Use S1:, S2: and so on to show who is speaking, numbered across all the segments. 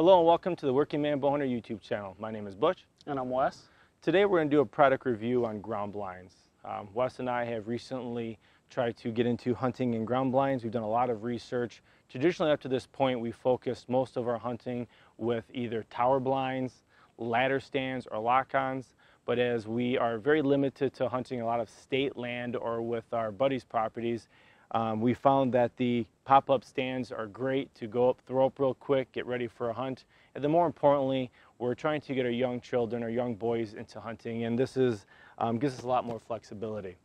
S1: Hello and welcome to the Working Man Bowhunter YouTube channel. My name is Butch.
S2: And I'm Wes.
S1: Today we're going to do a product review on ground blinds. Um, Wes and I have recently tried to get into hunting in ground blinds. We've done a lot of research. Traditionally up to this point we focused most of our hunting with either tower blinds, ladder stands, or lock-ons. But as we are very limited to hunting a lot of state land or with our buddies' properties, um, we found that the pop-up stands are great to go up, throw up real quick, get ready for a hunt. And then more importantly, we're trying to get our young children, our young boys into hunting, and this is um, gives us a lot more flexibility.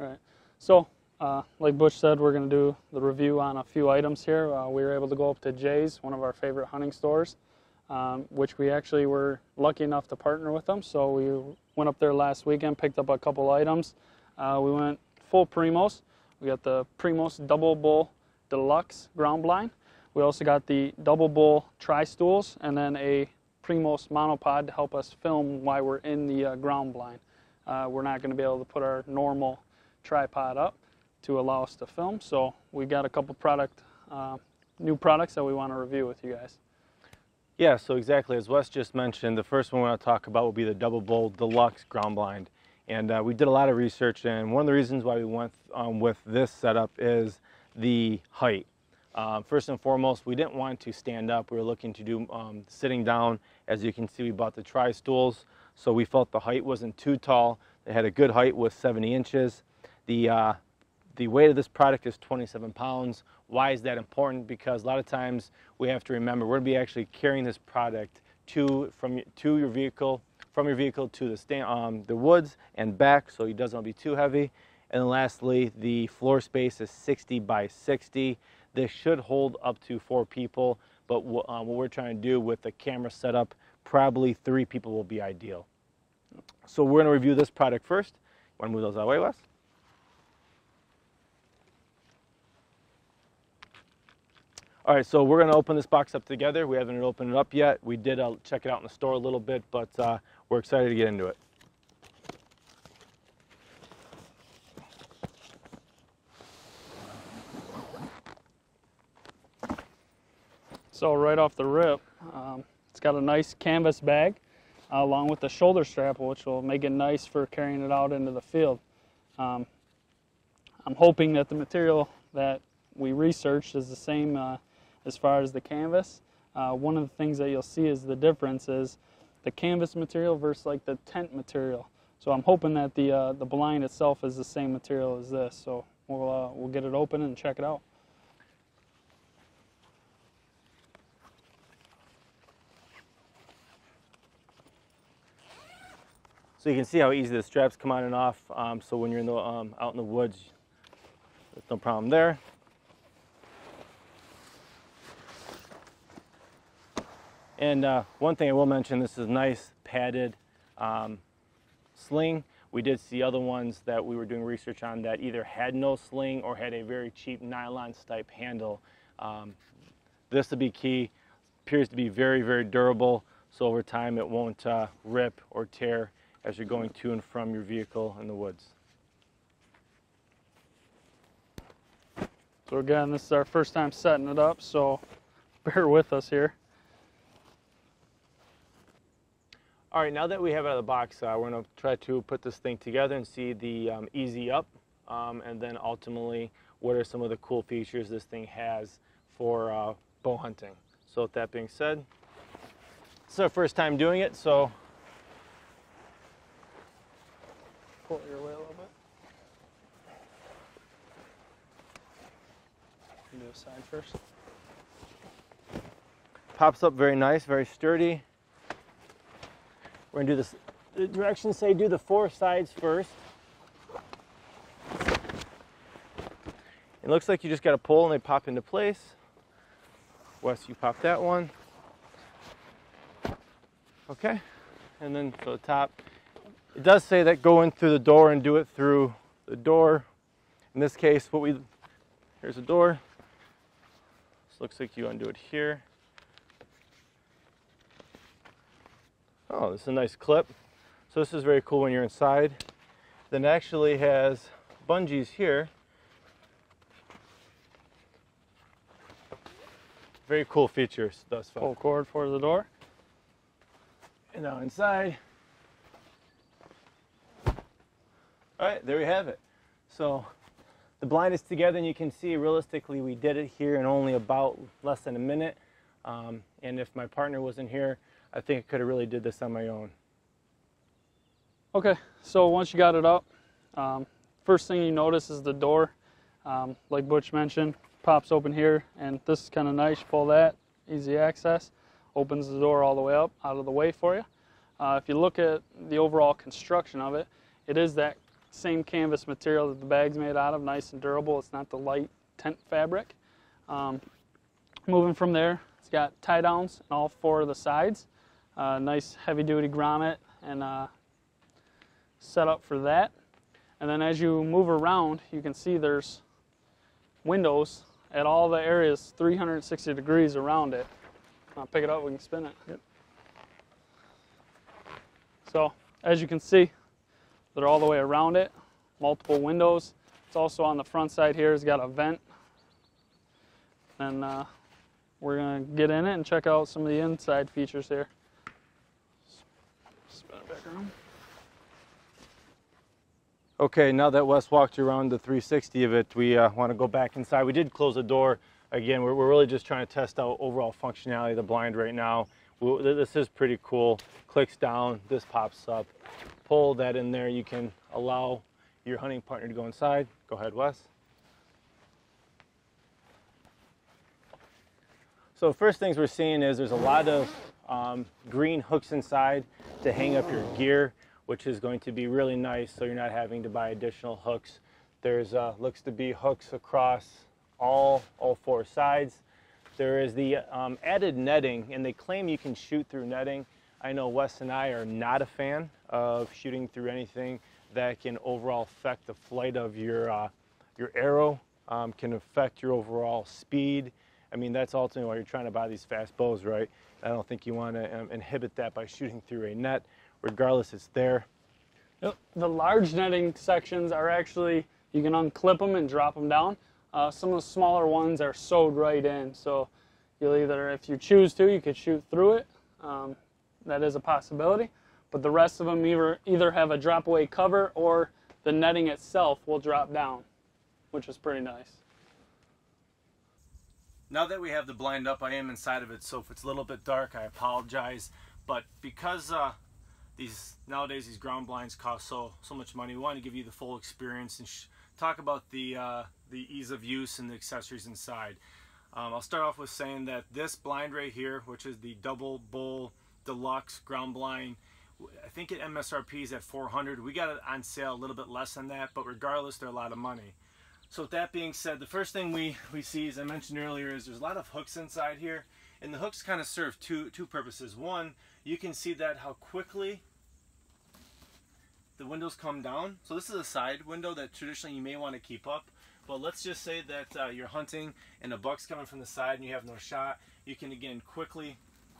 S2: All right. So, uh, like Butch said, we're going to do the review on a few items here. Uh, we were able to go up to Jay's, one of our favorite hunting stores, um, which we actually were lucky enough to partner with them. So we went up there last weekend, picked up a couple items. Uh, we went full Primos. We got the Primos Double Bull Deluxe ground blind. We also got the Double Bull tri stools and then a Primos monopod to help us film while we're in the uh, ground blind. Uh, we're not going to be able to put our normal tripod up to allow us to film, so we got a couple product, uh, new products that we want to review with you guys.
S1: Yeah, so exactly as Wes just mentioned, the first one we want to talk about will be the Double Bull Deluxe ground blind. And uh, we did a lot of research, and one of the reasons why we went um, with this setup is the height. Um, first and foremost, we didn't want to stand up. We were looking to do um, sitting down. As you can see, we bought the tri stools, so we felt the height wasn't too tall. It had a good height with 70 inches. The, uh, the weight of this product is 27 pounds. Why is that important? Because a lot of times we have to remember we're going to be actually carrying this product to, from, to your vehicle, from your vehicle to the, stand, um, the woods and back so it doesn't be too heavy. And lastly, the floor space is 60 by 60. This should hold up to four people, but uh, what we're trying to do with the camera setup, probably three people will be ideal. So we're going to review this product first. Want to move those out of the way, Wes? All right, so we're going to open this box up together. We haven't opened it up yet. We did uh, check it out in the store a little bit, but uh, we're excited to get into it.
S2: So right off the rip, um, it's got a nice canvas bag uh, along with the shoulder strap, which will make it nice for carrying it out into the field. Um, I'm hoping that the material that we researched is the same uh, as far as the canvas. Uh, one of the things that you'll see is the difference is the canvas material versus like the tent material. So I'm hoping that the uh, the blind itself is the same material as this. So we'll uh, we'll get it open and check it out.
S1: So you can see how easy the straps come on and off. Um, so when you're in the, um, out in the woods, there's no problem there. And uh, one thing I will mention, this is a nice padded um, sling. We did see other ones that we were doing research on that either had no sling or had a very cheap nylon type handle. Um, this will be key. Appears to be very, very durable. So over time it won't uh, rip or tear as you're going to and from your vehicle in the woods.
S2: So again, this is our first time setting it up, so bear with us here.
S1: All right, now that we have it out of the box, uh, we're going to try to put this thing together and see the um, easy up, um, and then ultimately what are some of the cool features this thing has for uh, bow hunting. So with that being said, it's our first time doing it, so
S2: pull it your way a little bit. Do a side first.
S1: Pops up very nice, very sturdy. We're gonna do this. The directions say do the four sides first. It looks like you just got to pull and they pop into place. Wes, you pop that one. Okay, and then for the top, it does say that go in through the door and do it through the door. In this case, what we, here's a door. This looks like you undo it here. Oh, this is a nice clip. So this is very cool when you're inside. Then actually has bungees here very cool features thus far.
S2: Pull cord for the door.
S1: And now inside. All right, there we have it. So the blind is together and you can see realistically we did it here in only about less than a minute. Um, and if my partner wasn't here, I think I could have really did this on my own.
S2: Okay, so once you got it up, um, first thing you notice is the door. Um, like Butch mentioned, pops open here, and this is kind of nice. You pull that, easy access, opens the door all the way up, out of the way for you. Uh, if you look at the overall construction of it, it is that same canvas material that the bag's made out of, nice and durable. It's not the light tent fabric. Um, moving from there, it's got tie downs on all four of the sides. Uh, nice heavy duty grommet and uh, set up for that. And then as you move around, you can see there's windows at all the areas 360 degrees around it. I'll pick it up, we can spin it.
S1: Yep.
S2: So as you can see, they're all the way around it, multiple windows. It's also on the front side here, it's got a vent. And uh, we're gonna get in it and check out some of the inside features here. Spin it back around.
S1: Okay, now that Wes walked around the 360 of it, we uh, want to go back inside. We did close the door. Again, we're, we're really just trying to test out overall functionality of the blind right now. we this is pretty cool. Clicks down, this pops up. Pull that in there. You can allow your hunting partner to go inside. Go ahead, Wes. So first things we're seeing is there's a lot of um, green hooks inside to hang up your gear which is going to be really nice so you're not having to buy additional hooks. There's uh, looks to be hooks across all, all four sides. There is the um, added netting, and they claim you can shoot through netting. I know Wes and I are not a fan of shooting through anything that can overall affect the flight of your, uh, your arrow, um, can affect your overall speed. I mean, that's ultimately why you're trying to buy these fast bows, right? I don't think you want to um, inhibit that by shooting through a net regardless it's there.
S2: Yep. The large netting sections are actually, you can unclip them and drop them down. Uh, some of the smaller ones are sewed right in, so you'll either, if you choose to, you could shoot through it. Um, that is a possibility. But the rest of them either, either have a drop away cover or the netting itself will drop down, which is pretty nice.
S1: Now that we have the blind up, I am inside of it, so if it's a little bit dark, I apologize. But because uh, these nowadays these ground blinds cost so so much money. We want to give you the full experience and talk about the uh, the ease of use and the accessories inside. Um, I'll start off with saying that this blind right here, which is the Double Bull deluxe ground blind, I think at MSRP is at 400. We got it on sale a little bit less than that, but regardless, they're a lot of money. So with that being said, the first thing we, we see, as I mentioned earlier, is there's a lot of hooks inside here. And the hooks kind of serve two, two purposes. One, you can see that how quickly the windows come down. So this is a side window that traditionally you may want to keep up. But let's just say that uh, you're hunting and a buck's coming from the side and you have no shot. You can again quickly,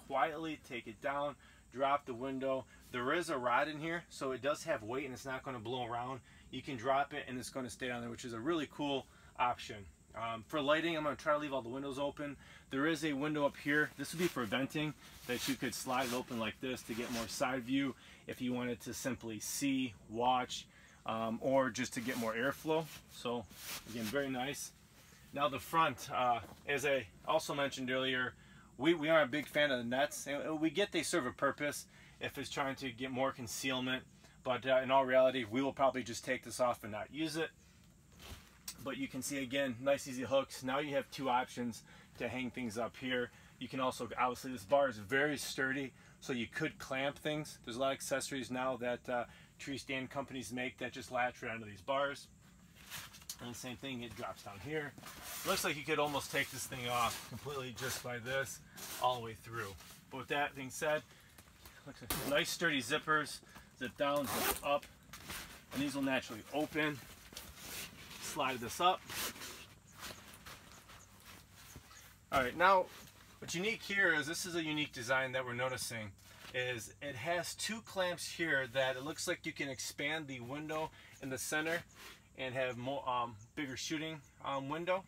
S1: quietly take it down, drop the window. There is a rod in here, so it does have weight and it's not going to blow around. You can drop it and it's going to stay on there, which is a really cool option. Um, for lighting, I'm going to try to leave all the windows open. There is a window up here. This would be for venting that you could slide open like this to get more side view if you wanted to simply see, watch, um, or just to get more airflow. So again, very nice. Now the front, uh, as I also mentioned earlier, we, we aren't a big fan of the nets. We get they serve a purpose if it's trying to get more concealment. But uh, in all reality, we will probably just take this off and not use it. But you can see again, nice easy hooks. Now you have two options to hang things up here. You can also, obviously this bar is very sturdy, so you could clamp things. There's a lot of accessories now that uh, tree stand companies make that just latch right onto these bars. And same thing, it drops down here. Looks like you could almost take this thing off completely just by this all the way through. But with that being said, looks like nice sturdy zippers, zip down, zip up, and these will naturally open. Slide this up. All right, now What's unique here is this is a unique design that we're noticing is it has two clamps here that it looks like you can expand the window in the center and have more um, bigger shooting um, window.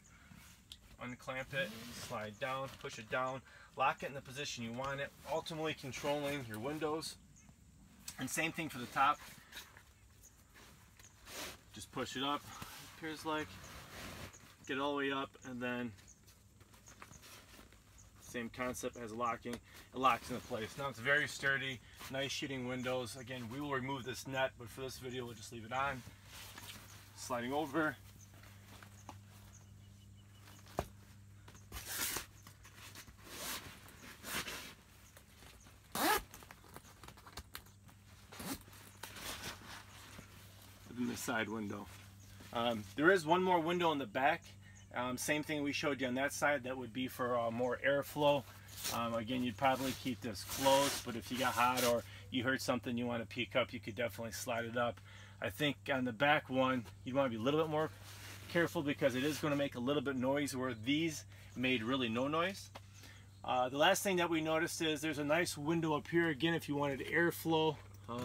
S1: unclamp it, slide down, push it down, lock it in the position you want it, ultimately controlling your windows. And same thing for the top. Just push it up, appears like, get all the way up, and then same concept as locking, it locks into place. Now it's very sturdy, nice shooting windows. Again, we will remove this net, but for this video, we'll just leave it on. Sliding over, in the side window. Um, there is one more window in the back. Um, same thing we showed you on that side. That would be for uh, more airflow. Um, again, you'd probably keep this closed, but if you got hot or you heard something you want to peek up, you could definitely slide it up. I think on the back one, you'd want to be a little bit more careful because it is going to make a little bit noise where these made really no noise. Uh, the last thing that we noticed is there's a nice window up here again if you wanted airflow. Um,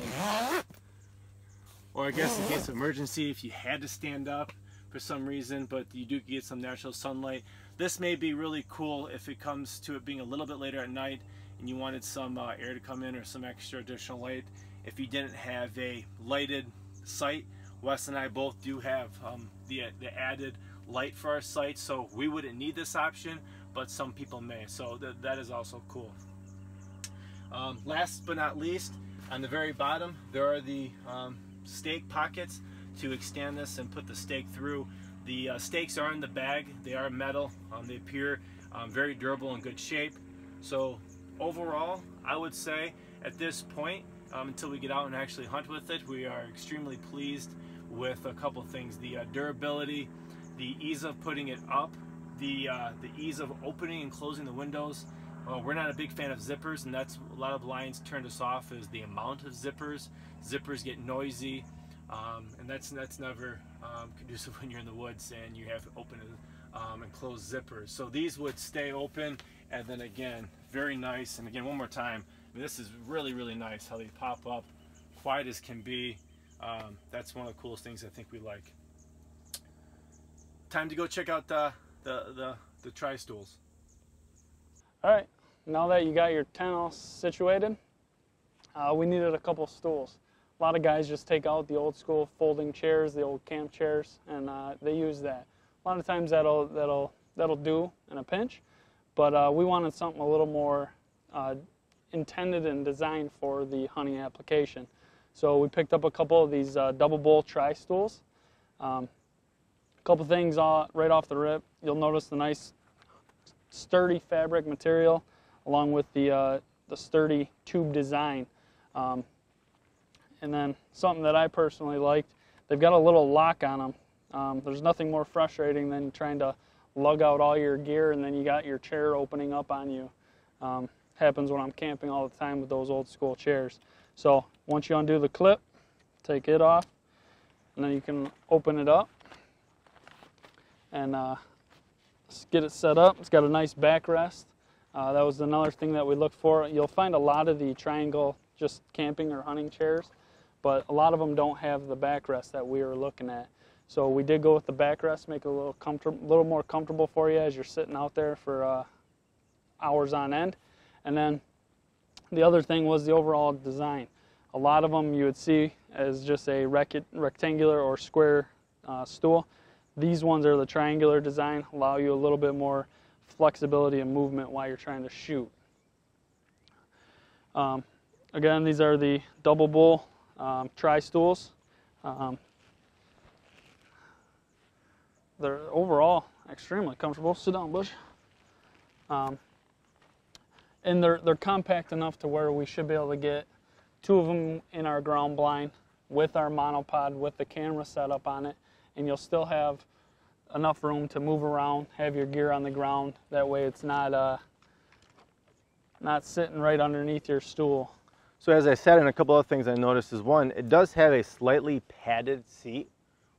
S1: or I guess in case of emergency, if you had to stand up for some reason, but you do get some natural sunlight. This may be really cool if it comes to it being a little bit later at night and you wanted some uh, air to come in or some extra additional light. If you didn't have a lighted sight, Wes and I both do have um, the, the added light for our sight, so we wouldn't need this option, but some people may, so th that is also cool. Um, last but not least, on the very bottom, there are the um, stake pockets to extend this and put the stake through. The uh, stakes are in the bag. They are metal. Um, they appear um, very durable and good shape. So overall, I would say at this point, um, until we get out and actually hunt with it, we are extremely pleased with a couple things. The uh, durability, the ease of putting it up, the, uh, the ease of opening and closing the windows. Well, we're not a big fan of zippers, and that's a lot of lines turned us off is the amount of zippers. Zippers get noisy, um, and that's that's never um, conducive when you're in the woods and you have open um, and closed zippers. So these would stay open, and then again, very nice. And again, one more time, I mean, this is really really nice how they pop up, quiet as can be. Um, that's one of the coolest things I think we like. Time to go check out the the the, the tri stools.
S2: All right, now that you got your tent all situated, uh, we needed a couple stools. A lot of guys just take out the old school folding chairs, the old camp chairs, and uh, they use that. A lot of times that'll that'll that'll do in a pinch, but uh, we wanted something a little more uh, intended and designed for the hunting application. So we picked up a couple of these uh, Double Bull tri stools. Um, a couple things right off the rip. You'll notice the nice sturdy fabric material along with the, uh, the sturdy tube design. Um, and then something that I personally liked, they've got a little lock on them. Um, there's nothing more frustrating than trying to lug out all your gear and then you got your chair opening up on you. Um, happens when I'm camping all the time with those old school chairs. So once you undo the clip, take it off, and then you can open it up and uh, get it set up. It's got a nice backrest. Uh, that was another thing that we looked for. You'll find a lot of the triangle just camping or hunting chairs, but a lot of them don't have the backrest that we were looking at. So we did go with the backrest, make it a little comfortable, little more comfortable for you as you're sitting out there for uh, hours on end. And then the other thing was the overall design. A lot of them you would see as just a rect rectangular or square uh, stool. These ones are the triangular design, allow you a little bit more flexibility and movement while you're trying to shoot. Um, again, these are the Double Bull um, tri-stools. Um, they're overall extremely comfortable. Sit down, Butch. Um, and they're, they're compact enough to where we should be able to get two of them in our ground blind with our monopod with the camera set up on it and you'll still have enough room to move around, have your gear on the ground. That way it's not, uh, not sitting right underneath your stool.
S1: So as I said, and a couple other things I noticed is one, it does have a slightly padded seat,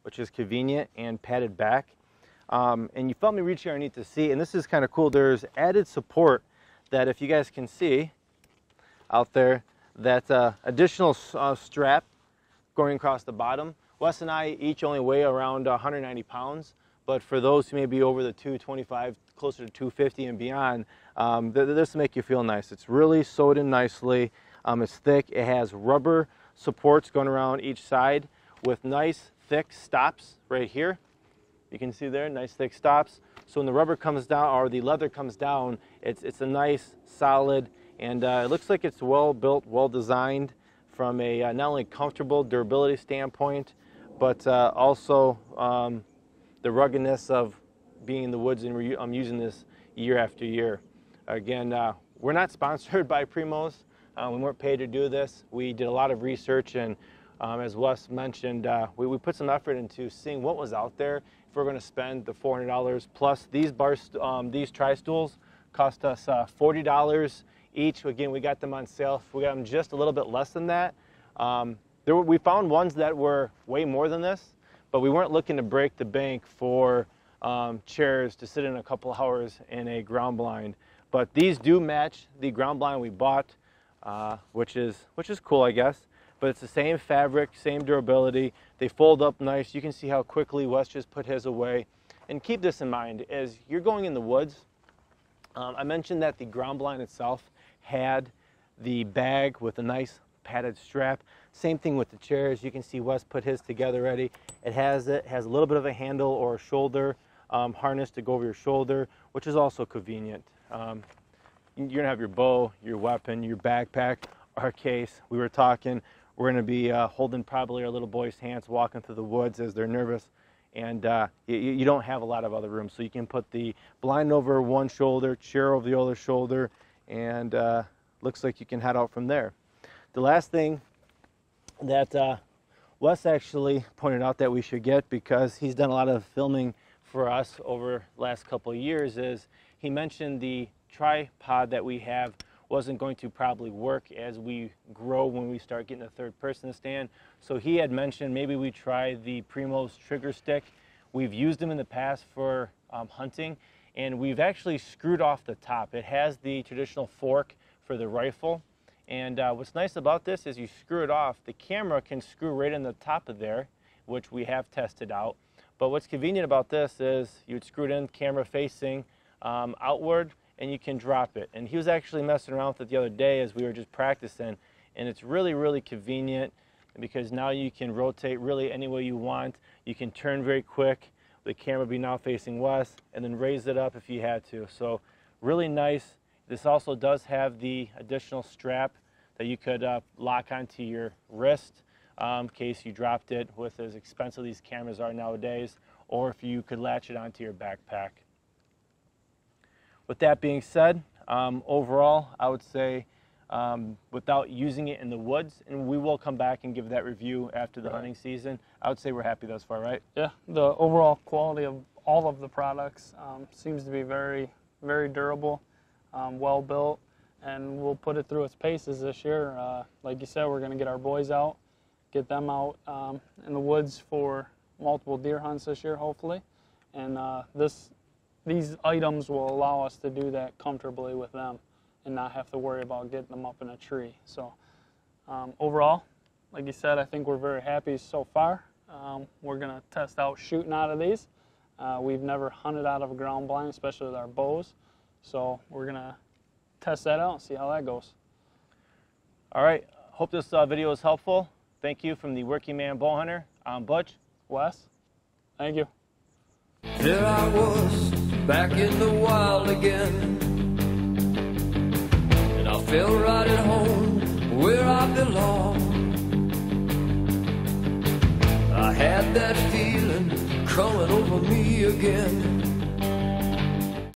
S1: which is convenient, and padded back. Um, and you felt me reach here underneath the seat, and this is kind of cool. There's added support that if you guys can see out there, that uh, additional uh, strap going across the bottom. Wes and I each only weigh around 190 pounds, but for those who may be over the 225, closer to 250 and beyond, um, th this will make you feel nice. It's really sewed in nicely. Um, it's thick. It has rubber supports going around each side with nice thick stops right here. You can see there, nice thick stops. So when the rubber comes down or the leather comes down, it's, it's a nice, solid, and uh, it looks like it's well built, well designed from a uh, not only comfortable durability standpoint, but uh, also um, the ruggedness of being in the woods and I'm using this year after year. Again, uh, we're not sponsored by Primos. Uh, we weren't paid to do this. We did a lot of research and um, as Wes mentioned, uh, we, we, put some effort into seeing what was out there. If we're going to spend the $400 plus these bar, um, these tri stools cost us uh, $40 each. Again, we got them on sale. We got them just a little bit less than that. Um, were, we found ones that were way more than this, but we weren't looking to break the bank for um, chairs to sit in a couple hours in a ground blind. But these do match the ground blind we bought, uh, which is which is cool, I guess but it's the same fabric, same durability. They fold up nice. You can see how quickly Wes just put his away. And keep this in mind, as you're going in the woods, um, I mentioned that the ground blind itself had the bag with a nice padded strap. Same thing with the chairs. You can see Wes put his together ready. It has it has a little bit of a handle or a shoulder um, harness to go over your shoulder, which is also convenient. Um, you're gonna have your bow, your weapon, your backpack, our case. We were talking we're going to be uh, holding probably our little boy's hands walking through the woods as they're nervous. And uh, you, you, don't have a lot of other room. So you can put the blind over one shoulder, chair over the other shoulder, and uh, looks like you can head out from there. The last thing that uh, Wes actually pointed out that we should get because he's done a lot of filming for us over the last couple years is he mentioned the tripod that we have wasn't going to probably work as we grow when we start getting a third person stand. So he had mentioned maybe we try the Primos trigger stick. We've used them in the past for um, hunting and we've actually screwed off the top. It has the traditional fork for the rifle. And uh, what's nice about this is you screw it off, the camera can screw right in the top of there, which we have tested out. But what's convenient about this is you would screw it in camera facing um, outward and you can drop it. And he was actually messing around with it the other day as we were just practicing. And it's really, really convenient because now you can rotate really any way you want. You can turn very quick. The camera be now facing west and then raise it up if you had to. So really nice. This also does have the additional strap that you could uh, lock onto your wrist um, in case you dropped it with as expensive these cameras are nowadays, or if you could latch it onto your backpack. With that being said, um, overall, I would say um, without using it in the woods, and we will come back and give that review after the right. hunting season. I would say we're happy thus far, right?
S2: Yeah, the overall quality of all of the products um, seems to be very, very durable, um, well built, and we'll put it through its paces this year. Uh, like you said, we're going to get our boys out, get them out um, in the woods for multiple deer hunts this year, hopefully. And uh, this these items will allow us to do that comfortably with them and not have to worry about getting them up in a tree. So um, overall, like you said, I think we're very happy so far. Um, we're going to test out shooting out of these. Uh, we've never hunted out of a ground blind, especially with our bows. So we're to test that out and see how that goes.
S1: All right. Hope this uh, video was helpful. Thank you from the Working Man Bow Hunter. I'm Butch.
S2: Wes. Thank you.
S3: There I was back in the wild again. And I feel right at home where I belong. I had that feeling coming over me again.